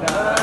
감사합니다.